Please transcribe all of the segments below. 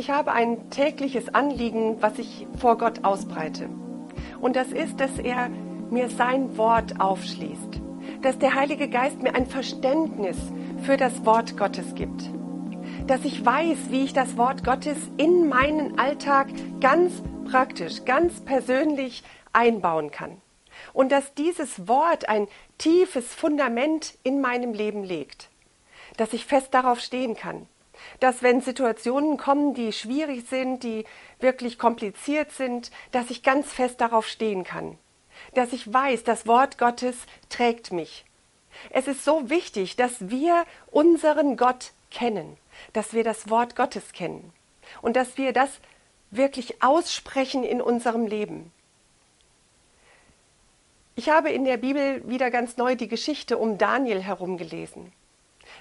Ich habe ein tägliches Anliegen, was ich vor Gott ausbreite. Und das ist, dass er mir sein Wort aufschließt. Dass der Heilige Geist mir ein Verständnis für das Wort Gottes gibt. Dass ich weiß, wie ich das Wort Gottes in meinen Alltag ganz praktisch, ganz persönlich einbauen kann. Und dass dieses Wort ein tiefes Fundament in meinem Leben legt. Dass ich fest darauf stehen kann dass wenn Situationen kommen, die schwierig sind, die wirklich kompliziert sind, dass ich ganz fest darauf stehen kann. Dass ich weiß, das Wort Gottes trägt mich. Es ist so wichtig, dass wir unseren Gott kennen, dass wir das Wort Gottes kennen und dass wir das wirklich aussprechen in unserem Leben. Ich habe in der Bibel wieder ganz neu die Geschichte um Daniel herumgelesen.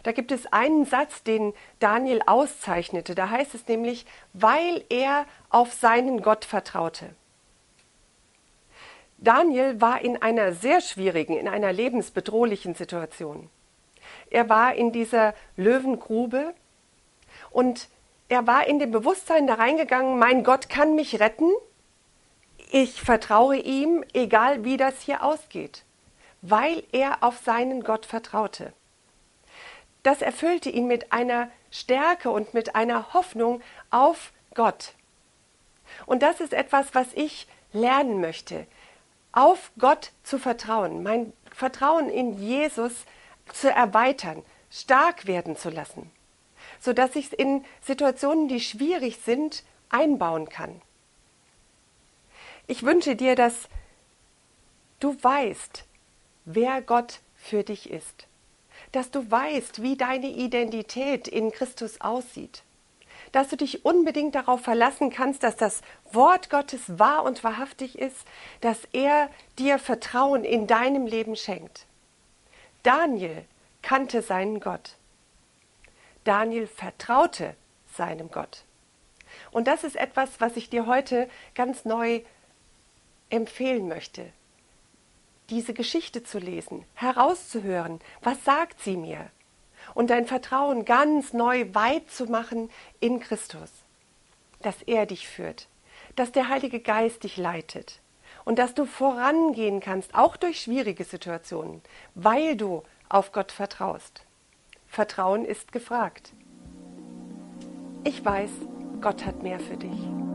Da gibt es einen Satz, den Daniel auszeichnete. Da heißt es nämlich, weil er auf seinen Gott vertraute. Daniel war in einer sehr schwierigen, in einer lebensbedrohlichen Situation. Er war in dieser Löwengrube und er war in dem Bewusstsein da reingegangen, mein Gott kann mich retten, ich vertraue ihm, egal wie das hier ausgeht, weil er auf seinen Gott vertraute das erfüllte ihn mit einer Stärke und mit einer Hoffnung auf Gott. Und das ist etwas, was ich lernen möchte, auf Gott zu vertrauen, mein Vertrauen in Jesus zu erweitern, stark werden zu lassen, sodass ich es in Situationen, die schwierig sind, einbauen kann. Ich wünsche dir, dass du weißt, wer Gott für dich ist dass du weißt, wie deine Identität in Christus aussieht, dass du dich unbedingt darauf verlassen kannst, dass das Wort Gottes wahr und wahrhaftig ist, dass er dir Vertrauen in deinem Leben schenkt. Daniel kannte seinen Gott. Daniel vertraute seinem Gott. Und das ist etwas, was ich dir heute ganz neu empfehlen möchte diese Geschichte zu lesen, herauszuhören, was sagt sie mir? Und dein Vertrauen ganz neu weit zu machen in Christus, dass er dich führt, dass der Heilige Geist dich leitet und dass du vorangehen kannst, auch durch schwierige Situationen, weil du auf Gott vertraust. Vertrauen ist gefragt. Ich weiß, Gott hat mehr für dich.